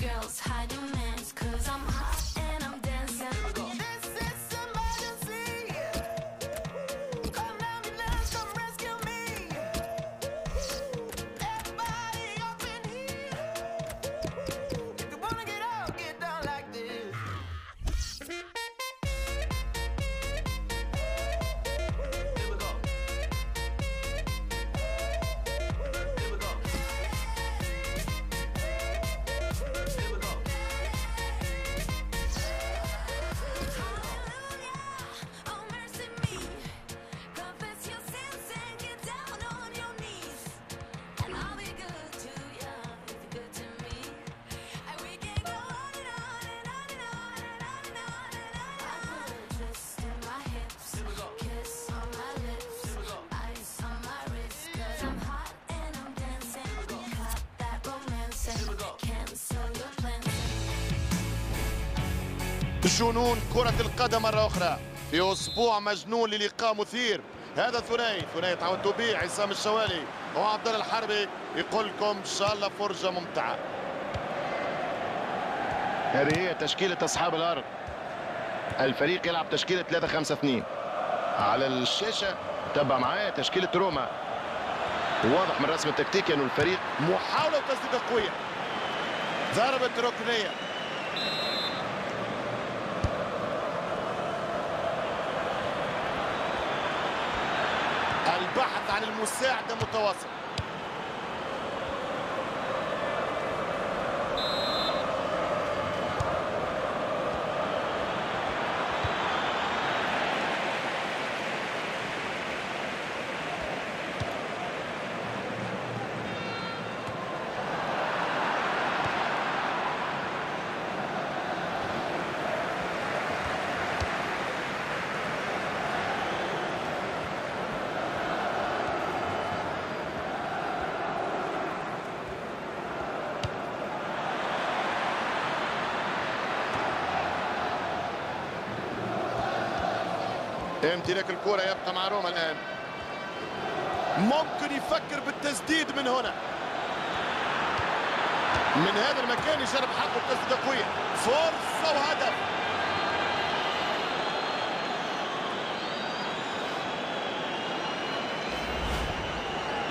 girls, hide. جنون كرة القدم مرة أخرى. في أسبوع مجنون للقاء مثير. هذا ثنائي ثنائي تعودتوا به عصام الشوالي وعبد الله الحربي يقول لكم إن شاء الله فرجة ممتعة. هذه هي تشكيلة أصحاب الأرض. الفريق يلعب تشكيلة 3 5 2 على الشاشة تبع معايا تشكيلة روما. واضح من الرسم التكتيكي أنه الفريق محاولة وتسديدة قوية ضربة ركنية. عن المساعدة متواصل امتلاك الكرة يبقى مع روما الآن. ممكن يفكر بالتسديد من هنا. من هذا المكان يجرب حقه بتسديدة قوية فرصة وهدف.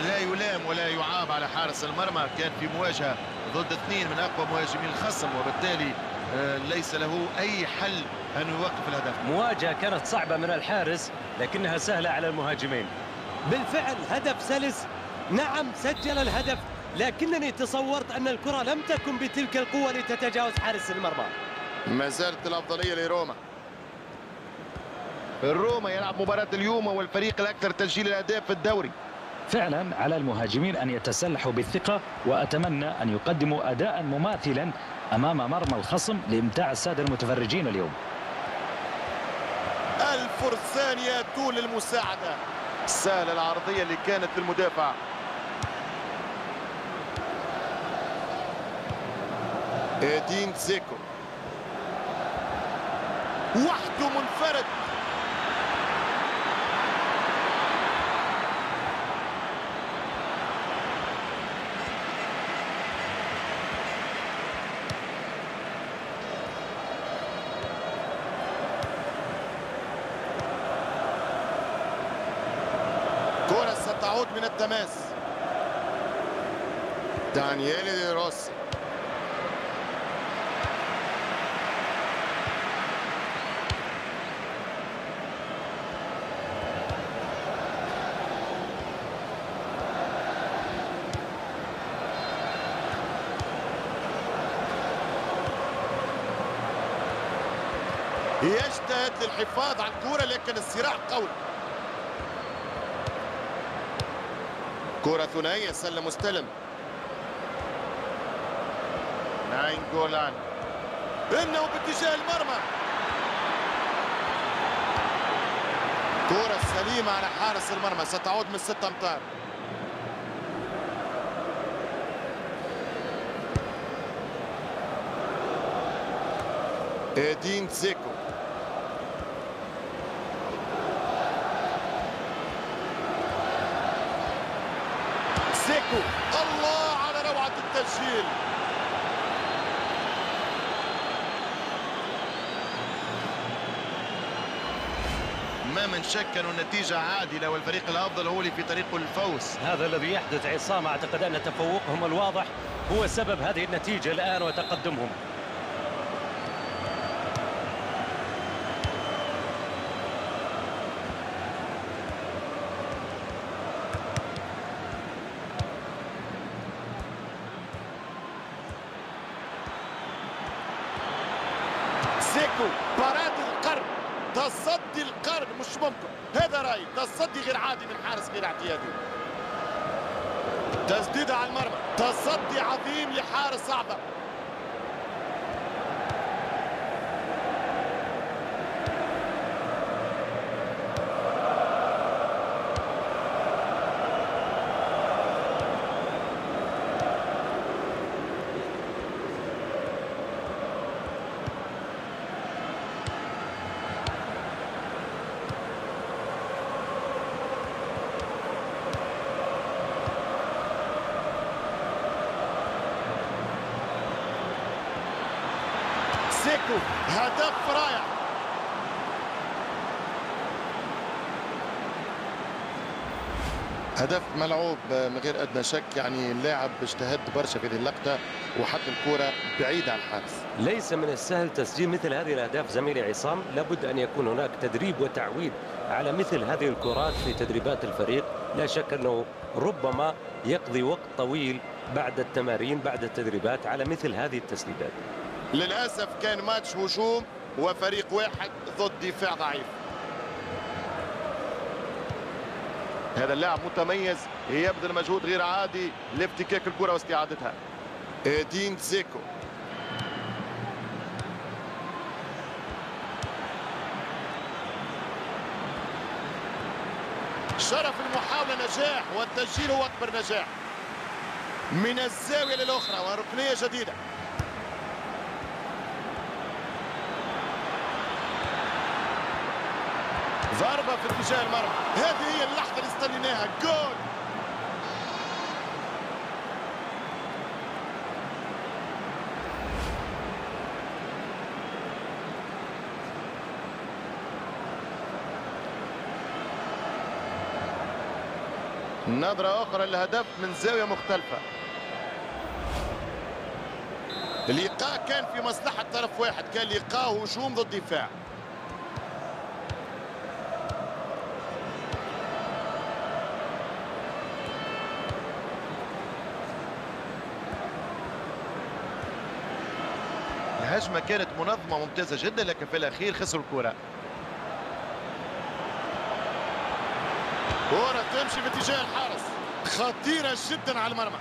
لا يلام ولا يعاب على حارس المرمى. كان في مواجهة ضد اثنين من أقوى مهاجمي الخصم وبالتالي آه، ليس له أي حل أن يوقف الهدف. مواجهة كانت صعبة من الحارس لكنها سهلة على المهاجمين. بالفعل هدف سلس. نعم سجل الهدف لكنني تصورت أن الكرة لم تكن بتلك القوة لتتجاوز حارس المرمى. ما زالت الأفضلية لروما. الروما يلعب مباراة اليوم هو الفريق الأكثر تسجيل الأهداف في الدوري. فعلا على المهاجمين أن يتسلحوا بالثقة وأتمنى أن يقدموا أداء مماثلا أمام مرمى الخصم لإمتاع السادة المتفرجين اليوم. الفرسان يأتون للمساعدة سهلة العرضية اللي كانت للمدافع إيدين زيكو. وحده منفرد. ستعود من التماس. دانييلي دي روسي. يجتهد للحفاظ على الكرة لكن الصراع قوي. كرة ثنائية سلم مستلم. ناين جولان. إنه باتجاه المرمى. كرة سليمة على حارس المرمى ستعود من ستة أمتار. إيدين زيكو زيكو. الله على روعة التسجيل. ما من شك أن النتيجة عادلة والفريق الأفضل هو اللي في طريق الفوز. هذا الذي يحدث عصام أعتقد أن تفوقهم الواضح هو سبب هذه النتيجة الآن وتقدمهم. زيكو باراد القرن تصدي القرن مش ممكن. هذا رأيي تصدي غير عادي من حارس غير اعتيادي. تسديد على المرمى تصدي عظيم لحارس أعظم زيكو هدف رائع. هدف ملعوب من غير ادنى شك يعني اللاعب اجتهد برشا في هذه اللقطة وحط الكرة بعيده عن الحارس. ليس من السهل تسجيل مثل هذه الأهداف زميلي عصام. لابد أن يكون هناك تدريب وتعويد على مثل هذه الكرات في تدريبات الفريق. لا شك أنه ربما يقضي وقت طويل بعد التمارين بعد التدريبات على مثل هذه التسديدات. للأسف كان ماتش هجوم وفريق واحد ضد دفاع ضعيف. هذا اللاعب متميز يبذل مجهود غير عادي لافتكاك الكرة واستعادتها. ادين زيكو. شرف المحاولة نجاح والتسجيل هو أكبر نجاح. من الزاوية للأخرى وركنية جديدة. ضربة في اتجاه المرمى. هذه هي اللحظة اللي استنيناها. جول. نظرة أخرى للهدف من زاوية مختلفة. اللقاء كان في مصلحة طرف واحد. كان لقاء هجوم ضد دفاع. الهجمة كانت منظمة ممتازة جدا لكن في الأخير خسروا الكرة. كرة تمشي باتجاه الحارس خطيرة جدا على المرمى.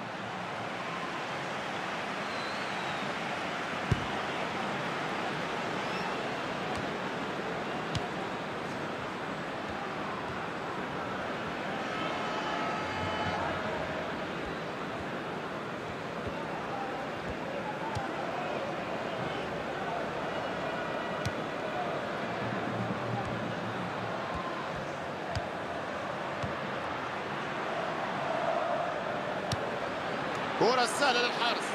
كرة سهلة للحارس.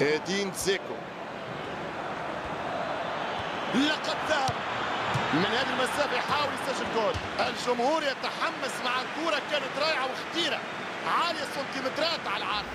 ادين زيكو. لقد ذهب. من هذه المسافة يحاول يسجل جول. الجمهور يتحمس مع الكرة كانت رائعة وخطيرة. عالية سنتيمترات على العارضة